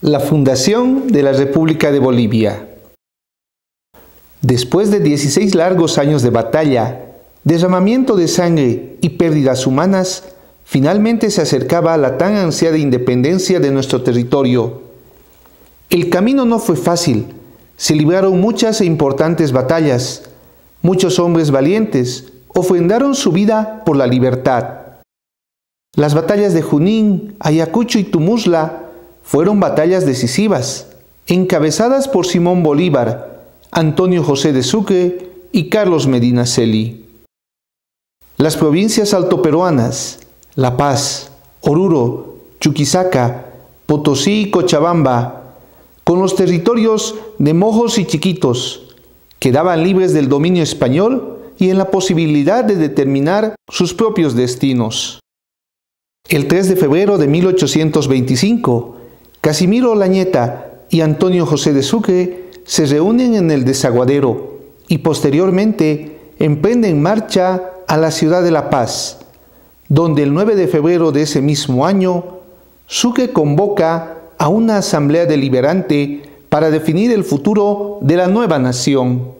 La fundación de la República de Bolivia. Después de 16 largos años de batalla, derramamiento de sangre y pérdidas humanas, finalmente se acercaba a la tan ansiada independencia de nuestro territorio. El camino no fue fácil, se libraron muchas e importantes batallas, muchos hombres valientes ofrendaron su vida por la libertad. Las batallas de Junín, Ayacucho y Tumusla fueron batallas decisivas, encabezadas por Simón Bolívar, Antonio José de Sucre y Carlos Medina Celi. Las provincias altoperuanas, La Paz, Oruro, Chuquisaca, Potosí y Cochabamba, con los territorios de Mojos y Chiquitos, quedaban libres del dominio español y en la posibilidad de determinar sus propios destinos. El 3 de febrero de 1825, Casimiro Lañeta y Antonio José de Sucre se reúnen en el desaguadero y posteriormente emprenden marcha a la ciudad de La Paz, donde el 9 de febrero de ese mismo año, Sucre convoca a una asamblea deliberante para definir el futuro de la nueva nación.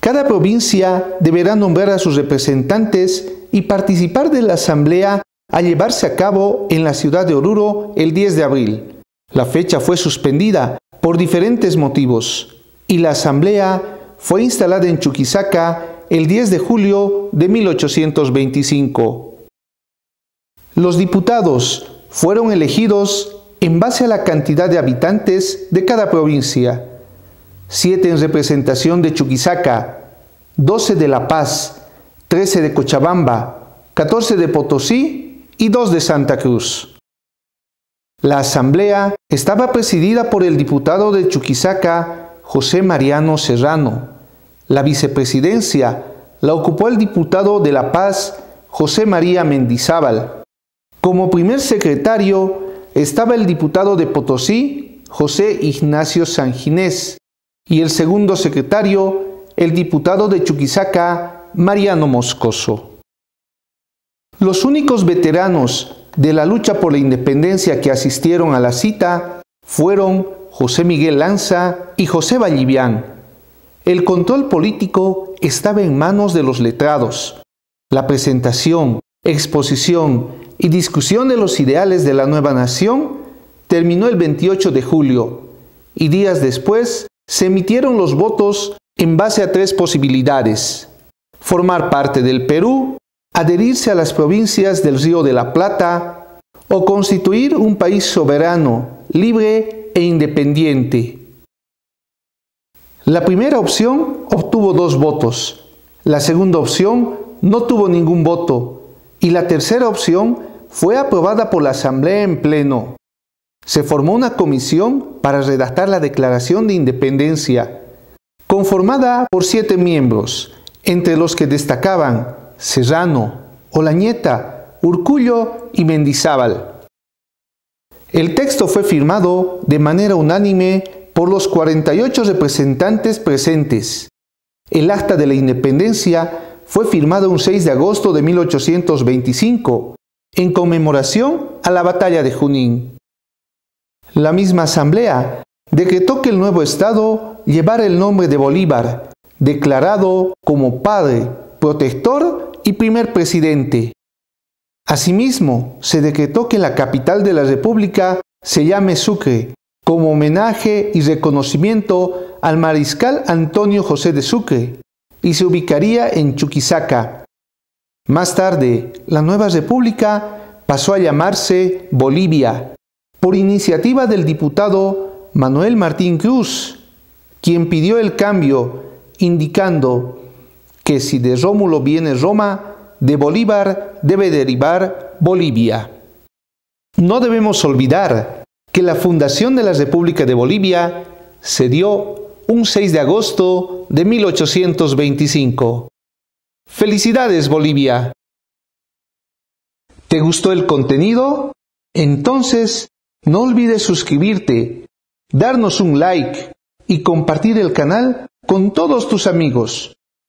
Cada provincia deberá nombrar a sus representantes y participar de la asamblea a llevarse a cabo en la ciudad de Oruro el 10 de abril. La fecha fue suspendida por diferentes motivos y la asamblea fue instalada en Chuquisaca el 10 de julio de 1825. Los diputados fueron elegidos en base a la cantidad de habitantes de cada provincia. Siete en representación de Chuquisaca, 12 de La Paz, 13 de Cochabamba, 14 de Potosí y dos de Santa Cruz. La asamblea estaba presidida por el diputado de Chuquisaca, José Mariano Serrano. La vicepresidencia la ocupó el diputado de La Paz, José María Mendizábal. Como primer secretario estaba el diputado de Potosí, José Ignacio Sanginés, y el segundo secretario, el diputado de Chuquisaca, Mariano Moscoso. Los únicos veteranos de la lucha por la independencia que asistieron a la cita fueron José Miguel Lanza y José Vallivián. El control político estaba en manos de los letrados. La presentación, exposición y discusión de los ideales de la nueva nación terminó el 28 de julio y días después se emitieron los votos en base a tres posibilidades. Formar parte del Perú adherirse a las provincias del Río de la Plata o constituir un país soberano, libre e independiente. La primera opción obtuvo dos votos, la segunda opción no tuvo ningún voto y la tercera opción fue aprobada por la Asamblea en pleno. Se formó una comisión para redactar la Declaración de Independencia, conformada por siete miembros, entre los que destacaban Serrano, Olañeta, Urcullo y Mendizábal. El texto fue firmado de manera unánime por los 48 representantes presentes. El acta de la independencia fue firmado un 6 de agosto de 1825, en conmemoración a la batalla de Junín. La misma asamblea decretó que el nuevo Estado llevara el nombre de Bolívar, declarado como padre, protector y primer presidente. Asimismo, se decretó que la capital de la República se llame Sucre, como homenaje y reconocimiento al mariscal Antonio José de Sucre, y se ubicaría en Chuquisaca. Más tarde, la nueva república pasó a llamarse Bolivia, por iniciativa del diputado Manuel Martín Cruz, quien pidió el cambio, indicando que si de Rómulo viene Roma, de Bolívar debe derivar Bolivia. No debemos olvidar que la fundación de la República de Bolivia se dio un 6 de agosto de 1825. Felicidades Bolivia. ¿Te gustó el contenido? Entonces, no olvides suscribirte, darnos un like y compartir el canal con todos tus amigos.